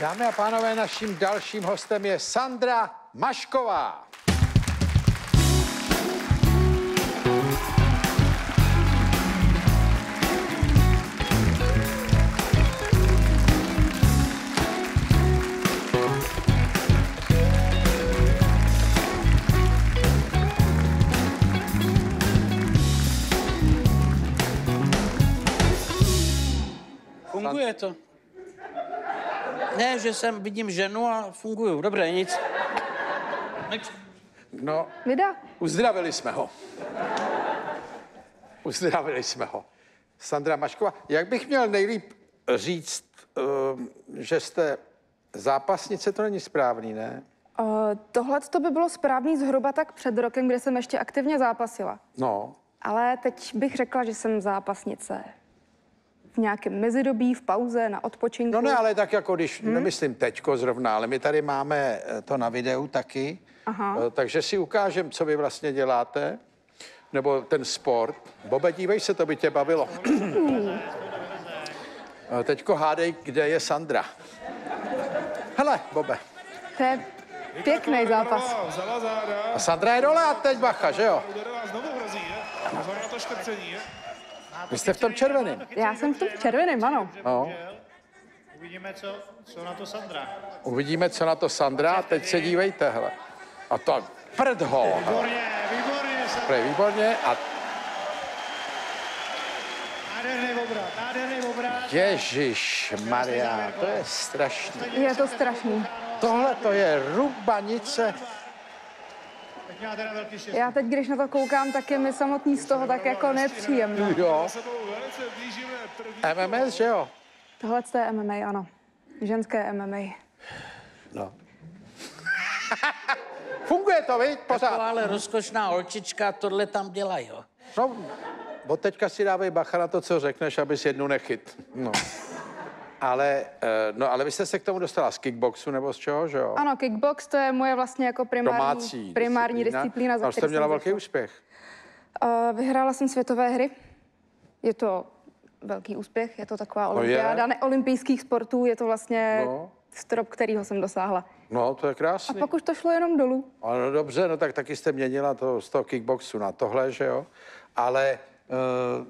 Dámy a pánové, naším dalším hostem je Sandra Mašková. Funguje to. Ne, že jsem, vidím ženu a funguju. Dobré, nic. No, Vida? uzdravili jsme ho. Uzdravili jsme ho. Sandra Mašková, jak bych měl nejlíp říct, ehm, že jste zápasnice, to není správný, ne? Uh, Tohle to by bylo správný zhruba tak před rokem, kde jsem ještě aktivně zápasila. No, Ale teď bych řekla, že jsem zápasnice v nějakém mezidobí, v pauze, na odpočinku. no ne, ale tak jako když, hmm? nemyslím teďko zrovna, ale my tady máme eh, to na videu taky, Aha. Eh, takže si ukážem, co vy vlastně děláte, nebo ten sport. Bobe, dívej se, to by tě bavilo. Eh, Teďko hádej, kde je Sandra. Hele, Bobe. To je pěkný zápas. A Sandra je dole a teď bacha, že jo? znovu hrozí, je? To škrcení, je? Vy jste v tom červeném. Já jsem v tom červeném, ano. No. Uvidíme, co, co na to Sandra. Uvidíme, co na to Sandra. A teď se dívejte, hele. A to prdho. Výborně, výborně, Sandra. Prej, výborně. A Nádherný obrat, nádherný obrat. Ježíš Maria, to je strašný. Je to strašný. Tohle to je rubanice. Teď měla teda velký štěstí. Já teď, když na to koukám, tak je mi samotný z toho tak jako nepříjemné. Jo. MMS, že jo? Tohle to je MMA, ano. Ženské MMA. No. Funguje to, viď? Taková Pořád. ale rozkošná holčička tohle tam dělá, jo. No, od teďka si dávej bacha na to, co řekneš, abys jednu nechyt. No. Ale, eh, no, ale vy jste se k tomu dostala z kickboxu nebo z čeho, že jo? Ano, kickbox to je moje vlastně jako primární, Domácí primární disciplína, za Ale jste měla velký úspěch. Uh, vyhrála jsem světové hry. Je to velký úspěch, je to taková olympiáda neolympijských sportů, je to vlastně No. no. strop, kterýho jsem dosáhla. No, to je A krásný. pak už to šlo jenom dolů. Ano, dobře, no tak taky jste měnila to z toho kickboxu na tohle, že jo? Ale uh,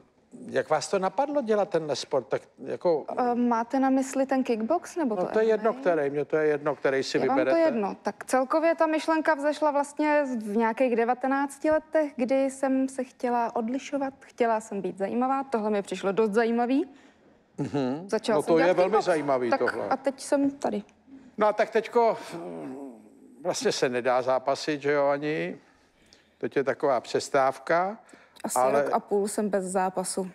jak vás to napadlo dělat tenhle sport? Tak jako, Uh, máte na mysli ten kickbox nebo to no to je MMA? jedno, který, mě to je jedno, který si Je vám vyberete. to jedno. Tak celkově ta myšlenka vzešla vlastně v nějakých 19 letech, kdy jsem se chtěla odlišovat, chtěla jsem být zajímavá, tohle mi přišlo dost zajímavý. Mm-hmm. Začala No jsem to je velmi kickbox. zajímavý tak tohle. A teď jsem tady. No a tak teďko vlastně se nedá zápasit, že jo, ani. Teď je taková přestávka. Asi ale rok a půl jsem bez zápasu.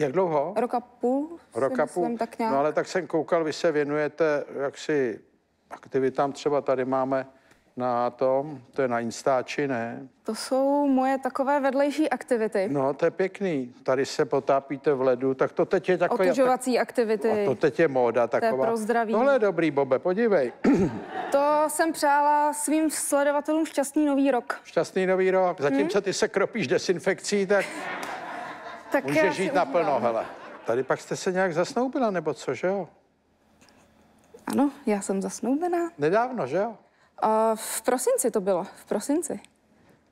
jak dlouho? Rok a půl? Rok a půl. myslím, Tak nějak. No ale tak jsem koukal, vy se věnujete jaksi aktivitám, třeba tady máme na tom, to je na Instači, ne? To jsou moje takové vedlejší aktivity. No, to je pěkný. Tady se potápíte v ledu, tak to teď je takový... Otužovací aktivity. A to teď je móda taková. pro zdraví. Tohle je dobrý, Bobe, podívej. To jsem přála svým sledovatelům šťastný nový rok. Šťastný nový rok. Hmm? Zatímco ty se kropíš desinfekcí, tak Tak můžeš žít naplno, hele. Tady pak jste se nějak zasnoubila, nebo co, že jo? Ano, já jsem zasnoubená. Nedávno, že jo? A v prosinci to bylo, v prosinci.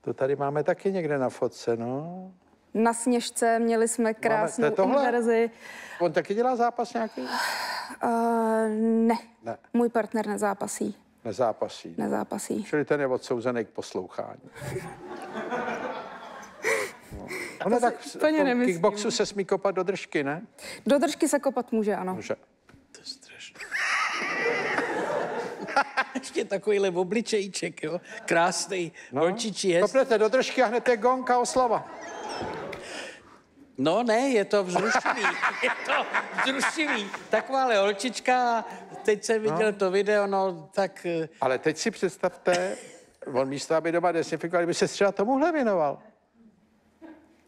To tady máme taky někde na fotce, no. Na Sněžce měli jsme krásnou to inverzi. On taky dělá zápas nějaký? Uh, ne. Ne. můj partner nezápasí. Nezápasí. Nezápasí. Čili ten je odsouzený k poslouchání. No. Ono tak v tom kickboxu se smí kopat do držky, ne? Do držky se kopat může, ano. Může. To je strašné. Ještě takovýhle obličejíček, jo. Krásný, no. holčičí jest. Kopnete do držky a hned je gong a oslava. No ne, je to vzrušivý. je to vzrušivý. Takováhle holčička, teď jsem viděl to video, no tak... eh, Ale teď si představte, on místo, aby doma desinfikoval, kdyby se třeba tomuhle věnoval.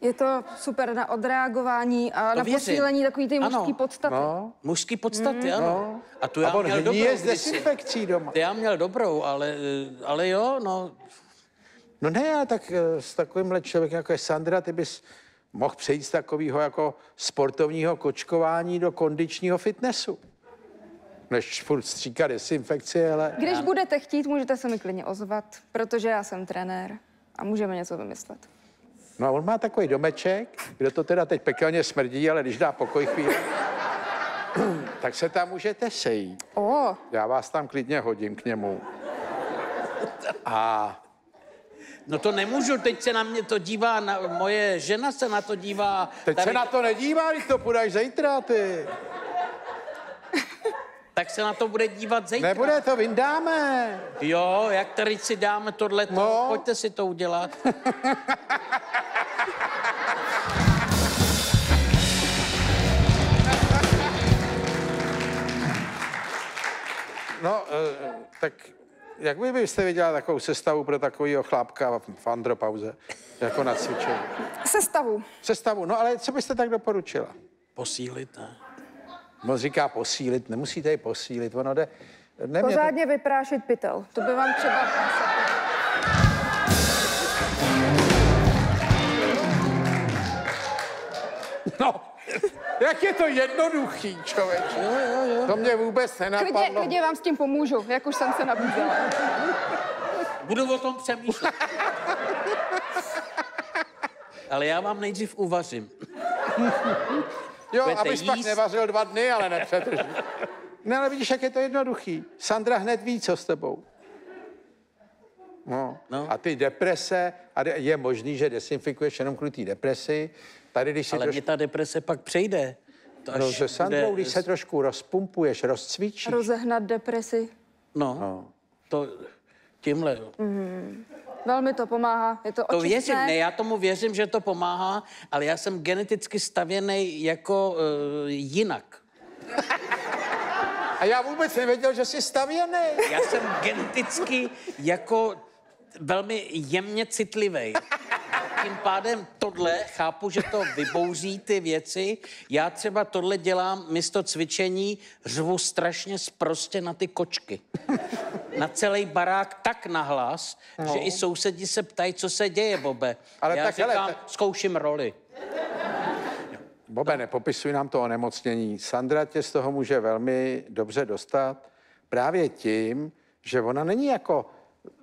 Je to super na odreagování a na věřím. posílení takový ty Ano. mužský podstaty. No. Mužský podstaty, ano. No. A tu já a on měl dobrou kdysi. desinfekcí doma. To já měl dobrou, ale, ale jo, no, No ne, ale tak eh, s takovýmhle člověkem, jako je Sandra, ty bys mohl přejít z takového jako sportovního kočkování do kondičního fitnessu. než furt stříkat desinfekci, ale... Když budete chtít, můžete se mi klidně ozvat, protože já jsem trenér a můžeme něco vymyslet. No a on má takový domeček, kde to teda teď pekelně smrdí, ale když dá pokoj chvíli, tak se tam můžete sejít. O, Já vás tam klidně hodím k němu. A No to nemůžu, teď se na mě to dívá, na, moje žena se na to dívá. teď se na to nedívá, když to půjdeš zítra, ty. Tak se na to bude dívat zítra. Nebude, to vyndáme. Jo, jak tady si dáme tohle, No. pojďte si to udělat. No, eh, tak jak vy byste viděla takovou sestavu pro takového chlápka v andropauze, jako na cvičení? sestavu. Sestavu, no ale co byste tak doporučila? Posílit, ne? On říká posílit, nemusíte ji posílit, ono jde... Ne, mě to- Pořádně vyprášit pytel. To by vám třeba... No, jak je to jednoduchý, člověče. Jo, jo, jo. To mě vůbec Klidně, nenapadlo. klidně vám s tím pomůžu, jak už jsem se nabízela. Budu o tom přemýšlet. Ale já vám nejdřív uvařím. Jo, budete abys pak jíst? nevařil dva dny, ale nepřetrží. Ne, ale vidíš, jak je to jednoduchý. Sandra hned ví, co s tebou. No. no. No. A ty deprese, a de- je možný, že desinfikuješ jenom kvůli té depresi. Tady, když si Ale trošku... mě ta deprese pak přejde. To až No, se Sandrou, bude- když se trošku rozpumpuješ, rozcvičíš. Rozehnat depresi. No, No. to tímhle. Velmi to pomáhá. Je to To věřím, ne, já tomu věřím, že to pomáhá, ale já jsem geneticky stavěný jako uh, jinak. A já vůbec nevěděl, že jsi stavěný. Já jsem geneticky jako velmi jemně citlivý. Tím pádem tohle, chápu, že to vybouří ty věci. Já třeba tohle dělám místo cvičení, řvu strašně sprostě na ty kočky. Na celý barák tak nahlas, no. že i sousedi se ptají, co se děje, Bobe. Ale Já tak, hele, říkám, tak- zkouším roli. Bobe, nepopisuj nám to onemocnění. Sandra tě z toho může velmi dobře dostat právě tím, že ona není jako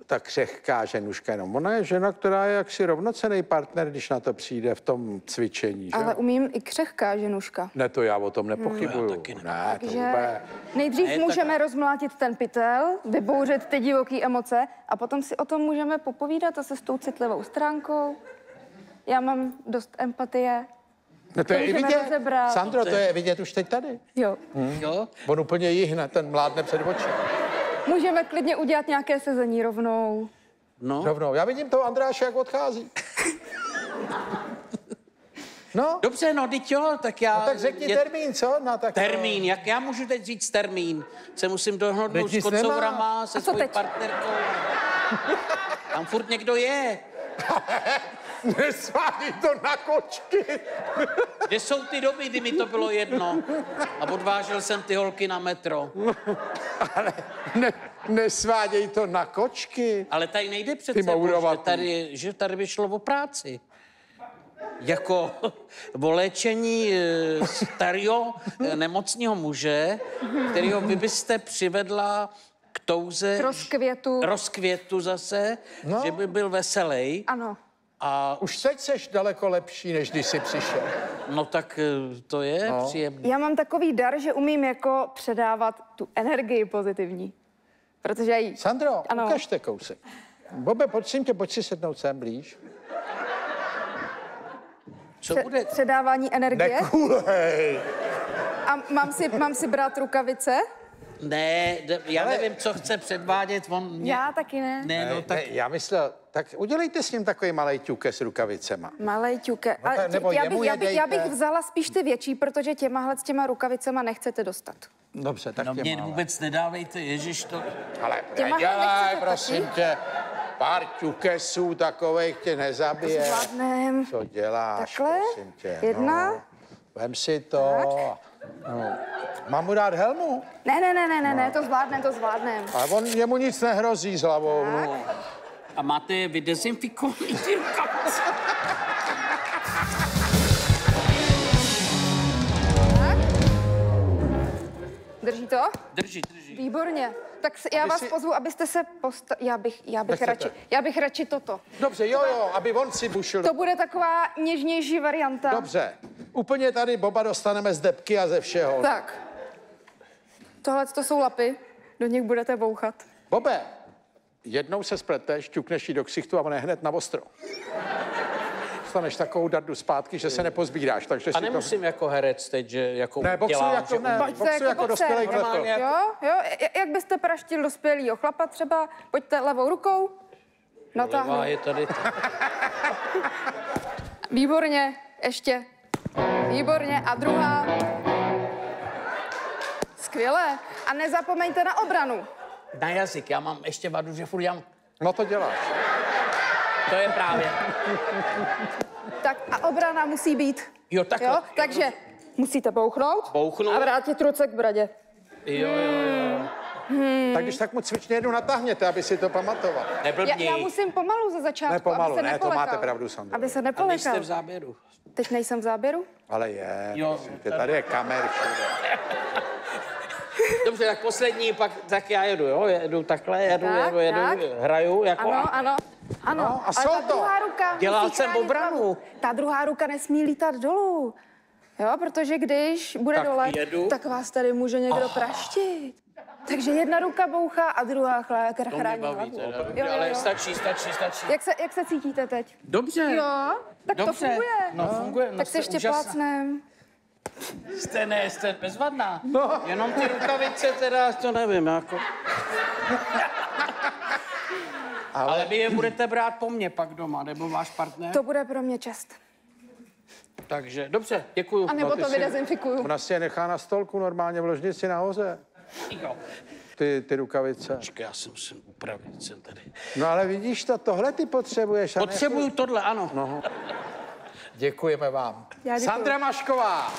ta křehká ženuška jenom. Ona je žena, která je jaksi rovnocený partner, když na to přijde v tom cvičení. Že? Ale umím i křehká ženuška. Ne, to já o tom nepochybuju. Já taky ne. ne, to Takže vůbec. nejdřív Ne, tak- můžeme rozmlátit ten pytel, vybouřit ty divoké emoce a potom si o tom můžeme popovídat zase s tou citlivou stránkou. Já mám dost empatie. No to je i vidět. rozebrat. Sandro, to je vidět už teď tady. Jo. Jo? On úplně jihne, ten mládne před oči. Můžeme klidně udělat nějaké sezení rovnou. No. Rovnou. Já vidím toho Andráše, jak odchází. No, Dobře, no, teď jo, tak já... tak řekni je- termín, co? Na tak Termín, jak já můžu teď říct termín? Se musím dohodnout s kocourama, se teď? partnerkou. Tam furt někdo je. Nesvádí to na kočky. Kde jsou ty doby, kdy mi to bylo jedno? A odvážel jsem ty holky na metro. Ale ne, nesváděj to na kočky. Ale tady nejde přece, o, že tady, že tady by šlo o práci. Jako o léčení eh, starého eh, nemocného muže, kterého vy byste přivedla k touze Rozkvětu. rozkvětu zase, No. no. že by byl veselý. Ano. A Už teď seš daleko lepší, než když jsi přišel. No tak eh, to je no. příjemné. Já mám takový dar, že umím jako předávat tu energii pozitivní. Protože já ji... Sandro, Ano. ukažte kousek. Bobe, prosím tě, pojď si sednout sem blíž. Co Pře- bude? předávání energie. Nekulej. A mám si, mám si brát rukavice? Ne, já Ale- nevím, co chce předvádět, on mě... Já taky ne. Ne, no tak... Ne, já myslel, tak udělejte s ním takový malý ťuke s rukavicema. Malej ťuke. No A tak nebo já, bych, já, bych, já bych vzala spíš ty větší, protože těmahle s těma rukavicema nechcete dostat. Dobře, tak No tě mě malé. vůbec nedávejte, ježiš, to... Ale Těma nedělej, prosím taky? tě. Pár ťukesů takových tě nezabije. Zvládnem. Co děláš, Takhle? prosím tě. Jedna? No. Vem si to. No. Mám mu dát helmu? Ne, ne, ne, ne, ne, ne, to zvládnem, to zvládnem. Ale on, jemu nic nehrozí s hlavou. No. A máte je vydezinfikovaný? Drží to? Drží, drží. Výborně. Tak já Aby vás si- pozvu, abyste se posta... Já bych, já bych Nechcete? radši, já bych radši toto. Dobře, jo, jo, aby on si bušil. To bude taková něžnější varianta. Dobře. Úplně tady Boba dostaneme z depky a ze všeho. Tak. Tohle to jsou lapy, do nich budete bouchat. Bobe, jednou se spleteš, ťukneš jí do ksichtu a on je hned na ostro. Dostaneš takovou dardu zpátky, že se nepozbíráš. Takže A si to... nemusím jako herec teď, že jako Ne, boxuj dělám, jako, že ne, boxuj jako jako dospělý Normálně jako- Jo, jo, jak byste praštil dospělýho chlapa třeba, pojďte levou rukou, Levá natáhnu. je tady. Výborně, ještě. Výborně. A druhá. Skvěle. A nezapomeňte na obranu. Na jazyk, já mám ještě vadu, že furt dělám. No to děláš. To je právě. Tak a obrana musí být. Jo, takhle. Jo, takže musíte bouchnout. Bouchnout. A vrátit ruce k bradě. Jo, jo, jo. Tak když tak mu cvičně jednu natáhněte, aby si to pamatoval. Já, Neblbni. já musím pomalu ze začátku, Ne, pomalu, aby se ne, to nepolekal. máte pravdu, Sandro. Aby se A nejste nepolekal. v záběru. Teď nejsem v záběru? Ale je. Jo, Je tady je kamer. Dobře, tak poslední, pak tak já jedu, jo? Jedu takhle, jedu, Tak, jedu, jedu, tak. hraju, jako... Ano, ano. Ano, No, a ale ta soldo. druhá ruka Dělal jsem obranu. Ta druhá ruka nesmí lítat dolů. Jo, protože když bude Tak dole, jedu. tak vás tady může někdo praštit. Takže jedna ruka bouchá a druhá To chrání hlavu. Jo, ale stačí, stačí, stačí. Jak se, jak se cítíte teď? Dobře. Jo, tak to Dobře. funguje. No, funguje. No, tak jste si ještě úžasná. plácnem. Jste, ne, jste bezvadná. No. Jenom ty rukavice teda, to nevím, jako. Ale... Ale vy je budete brát po mně pak doma, nebo váš partner? To bude pro mě čest. Takže, dobře, děkuju. A nebo No, to si- vydezinfikuju. Ona si je nechá na stolku normálně v ložnici nahoře. Jo. Ty, ty rukavice. Počkej, já se musím upravit, jsem tady. No ale vidíš to, tohle ty potřebuješ. Potřebuju tohle, ano. Děkujeme vám. Sandra Mašková.